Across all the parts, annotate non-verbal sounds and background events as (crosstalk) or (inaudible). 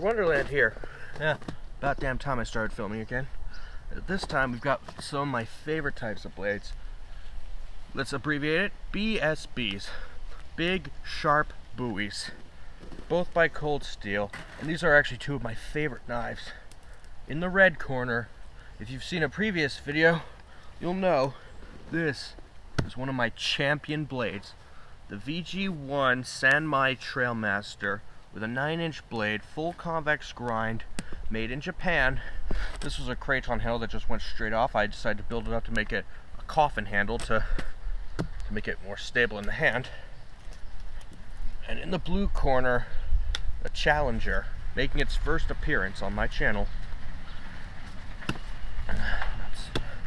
Wonderland here. Yeah, about damn time I started filming again. This time, we've got some of my favorite types of blades. Let's abbreviate it, BSBs. Big, sharp Bowies. Both by Cold Steel, and these are actually two of my favorite knives. In the red corner, if you've seen a previous video, you'll know this is one of my champion blades. The VG1 Sanmai Trailmaster with a 9-inch blade, full convex grind, made in Japan. This was a Kraton handle that just went straight off. I decided to build it up to make it a coffin handle to, to make it more stable in the hand. And in the blue corner, a Challenger, making its first appearance on my channel.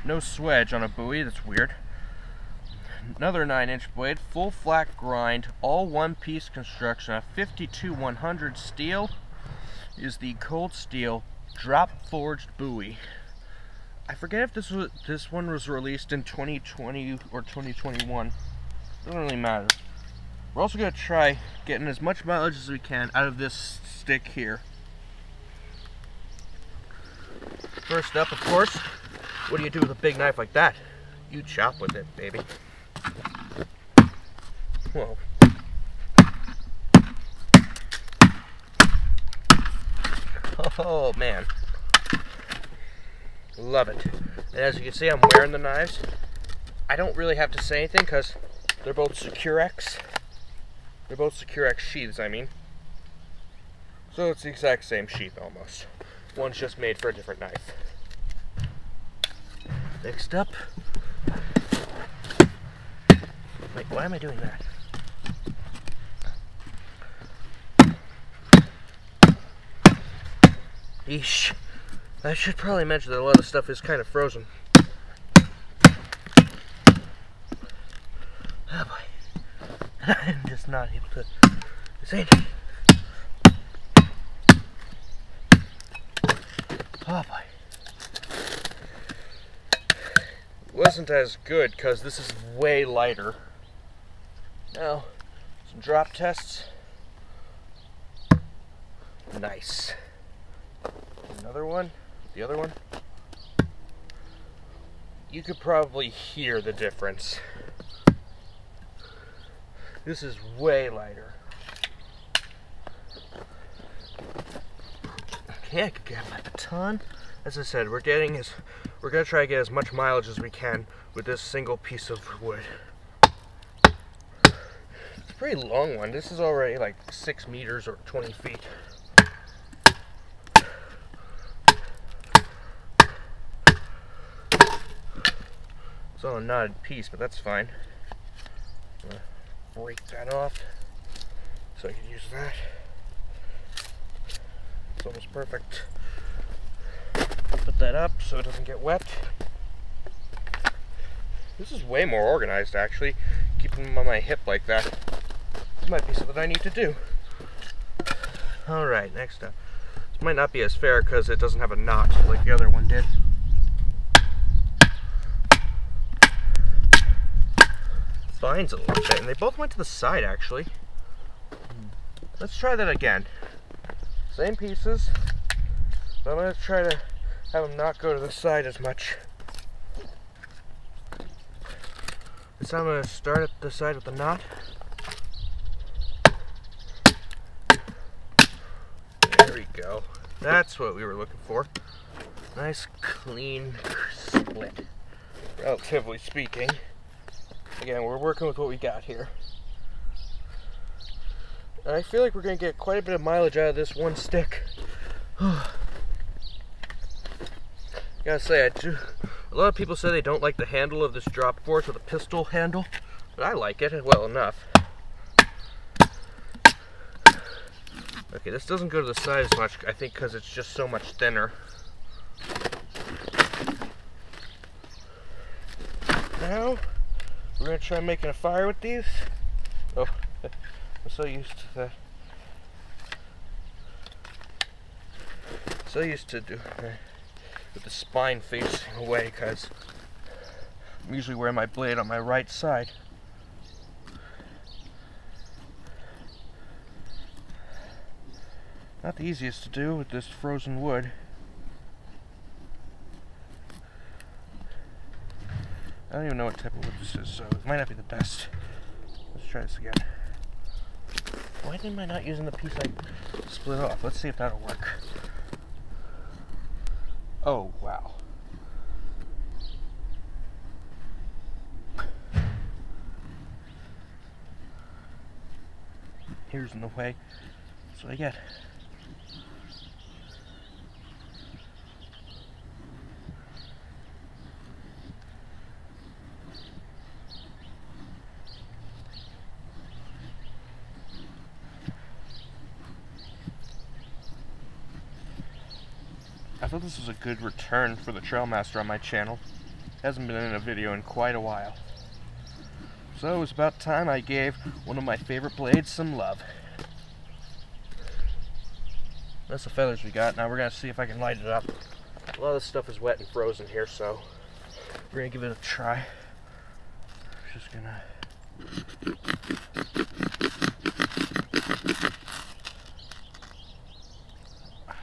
no swedge on a Bowie, that's weird. Another 9 inch blade, full flat grind, all one piece construction, a 52 100 steel is the Cold Steel drop forged Bowie. I forget if this was this one was released in 2020 or 2021. Doesn't really matter. We're also gonna try getting as much mileage as we can out of this stick here. First up, of course, what do you do with a big knife like that? You chop with it, baby. Whoa. Oh man. Love it. And as you can see, I'm wearing the knives. I don't really have to say anything because they're both Secure-Ex. They're both Secure-Ex sheaths, I mean. So it's the exact same sheath almost. One's just made for a different knife. Next up. Wait, why am I doing that? Yeesh. I should probably mention that a lot of stuff is kind of frozen. Oh boy. (laughs) I'm just not able to say anything. Oh boy. Wasn't as good because this is way lighter. Now, some drop tests. Nice. Another one. The other one. You could probably hear the difference. This is way lighter. Okay, I could grab my baton. As I said, we're getting as we're gonna try to get as much mileage as we can with this single piece of wood. Pretty long one. This is already like six meters or 20 feet. It's on a knotted piece, but that's fine. break that off so I can use that. It's almost perfect. Put that up so it doesn't get wet. This is way more organized actually, keeping them on my hip like that. Might be something I need to do. Alright, next up. This might not be as fair because it doesn't have a knot like the other one did. spines a little bit, and they both went to the side actually. Let's try that again. Same pieces, but I'm going to try to have them not go to the side as much. This time I'm going to start at the side with the knot. There we go. That's what we were looking for. Nice, clean split, relatively speaking. Again, we're working with what we got here. I feel like we're going to get quite a bit of mileage out of this one stick. (sighs) gotta say, I do. A lot of people say they don't like the handle of this drop force with a pistol handle, but I like it well enough. Okay, this doesn't go to the side as much, I think, because it's just so much thinner. Now, we're gonna try making a fire with these. Oh, (laughs) I'm so used to that. So used to do uh, with the spine facing away because I'm usually wearing my blade on my right side. Not the easiest to do with this frozen wood. I don't even know what type of wood this is, so it might not be the best. Let's try this again. Why am I not using the piece I split off? Let's see if that'll work. Oh, wow. Here's in the way. That's what I get. This was a good return for the Trailmaster on my channel. Hasn't been in a video in quite a while. So it was about time I gave one of my favorite blades some love. That's the feathers we got. Now we're gonna see if I can light it up. A lot of this stuff is wet and frozen here, so we're gonna give it a try. Just gonna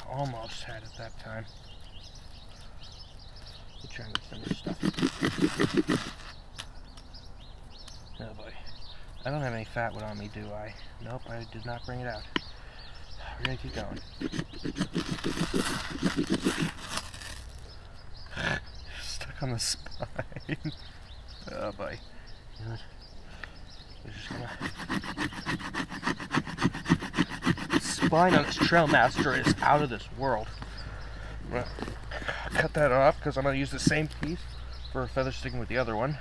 (coughs) almost had it that time. I'm trying to finish stuff. Oh boy. I don't have any fat wood on me, do I? Nope, I did not bring it out. We're gonna keep going. (sighs) Stuck on the spine. (laughs) oh boy. We're just gonna... spine on this Trailmaster is out of this world. Gonna cut that off because I'm gonna use the same piece for a feather sticking with the other one.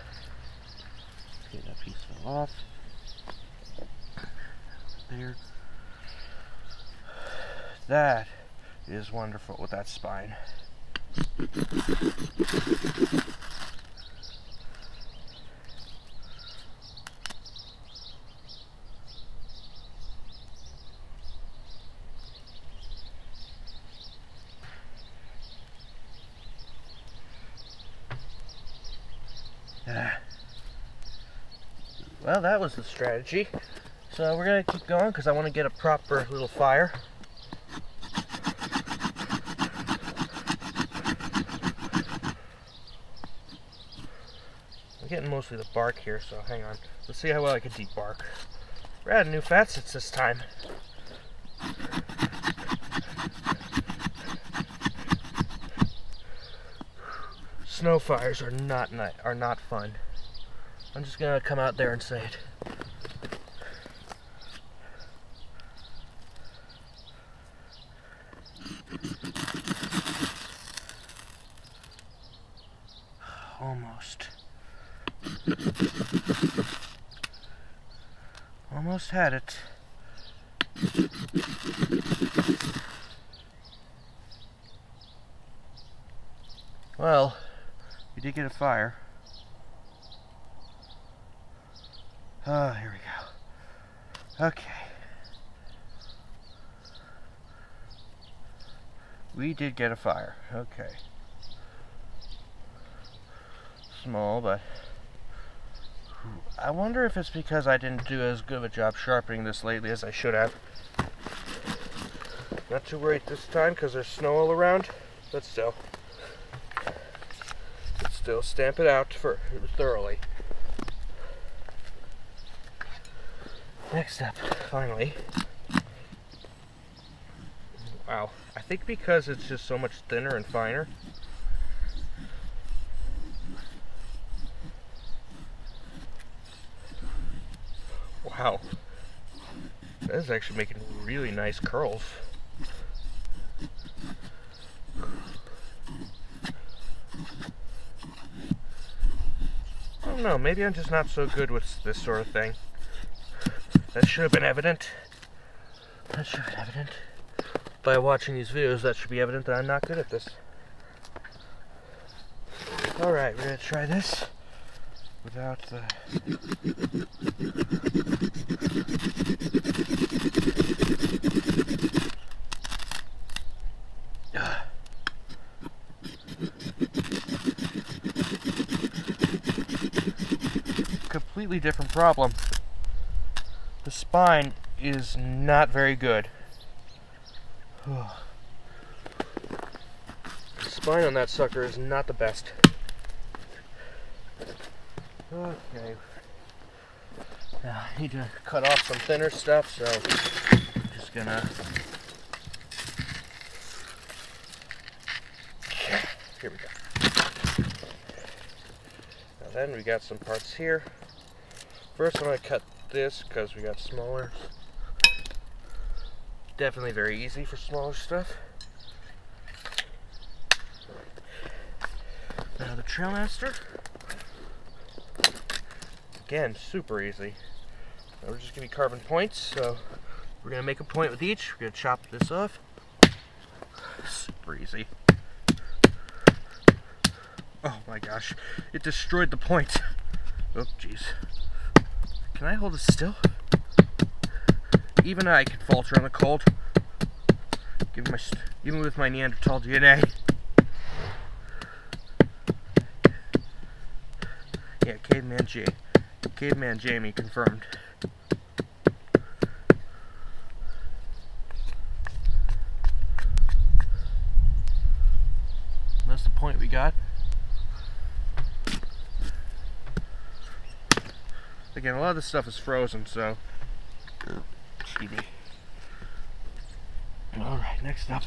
Okay, that piece fell off. There. That is wonderful with that spine. Ah. Well, that was the strategy. So we're to keep going because I want to get a proper little fire. I'm getting mostly the bark here, so hang on. Let's see how well I can debark. We're adding new facets this time. Snow fires are not are not fun. I'm just gonna come out there and say it. (sighs) Almost. Almost had it. Well, we did get a fire. Oh, here we go. Okay. We did get a fire. Okay. Small, but I wonder if it's because I didn't do as good of a job sharpening this lately as I should have. Not too worried this time because there's snow all around, but still. Still stamp it out for thoroughly. Next up, finally. Wow. I think because it's just so much thinner and finer. Wow. That is actually making really nice curls. I don't know, maybe I'm just not so good with this sort of thing. That should have been evident. That should have been evident. By watching these videos, that should be evident that I'm not good at this. Alright, we're to try this without the... Completely different problem the spine is not very good. The (sighs) spine on that sucker is not the best. Okay. Now, I need to cut off some thinner stuff, so I'm just gonna. Here we go. Now then, we got some parts here. First, I'm gonna cut this because we got smaller. Definitely very easy for smaller stuff. Now the Trailmaster. Again, super easy. Now we're just gonna be carbon points, so we're gonna make a point with each. We're gonna chop this off. Super easy. Oh my gosh, it destroyed the point. Oh jeez. Can I hold it still? Even I can falter on the cold. Even, my, even with my Neanderthal DNA. Yeah, Caveman J. Caveman Jaime confirmed. That's the point we got. Again, a lot of this stuff is frozen, so. Excuse me. Alright, next up.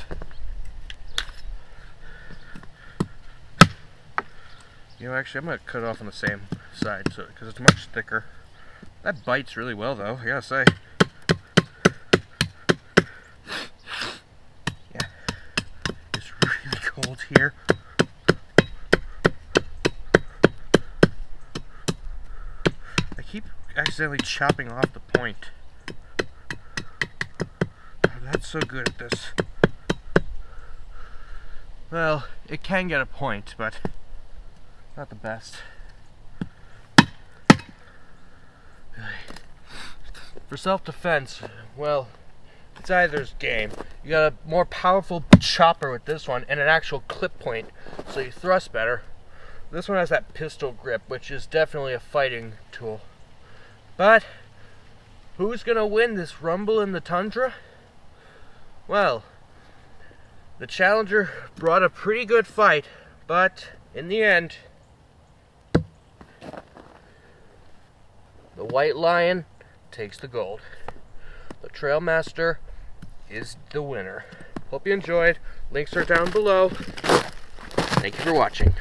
You know, actually, I'm going to cut off on the same side so because it's much thicker. That bites really well, though, I gotta say. Yeah. It's really (laughs) cold here. I keep accidentally chopping off the point. That's so good at this. Well, it can get a point, but not the best. For self-defense, well, it's either's game. You got a more powerful chopper with this one and an actual clip point, so you thrust better. This one has that pistol grip, which is definitely a fighting tool. But, who's gonna win this rumble in the tundra? Well, the Challenger brought a pretty good fight, but in the end, the White Lion takes the gold. The Trailmaster is the winner. Hope you enjoyed. Links are down below. Thank you for watching.